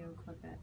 video clip it.